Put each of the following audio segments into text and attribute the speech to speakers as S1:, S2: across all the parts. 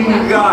S1: everything you've.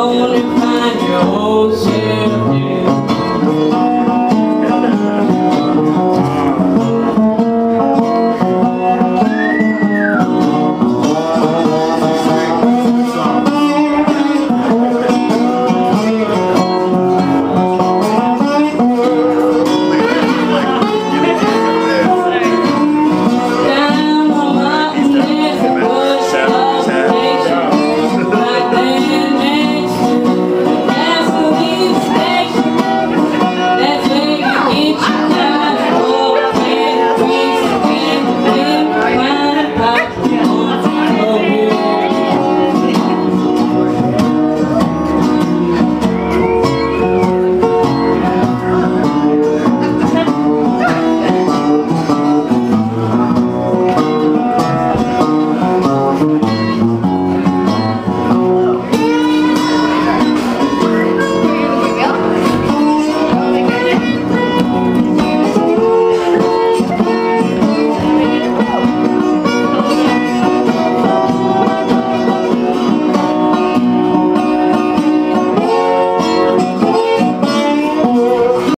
S2: Only find your whole self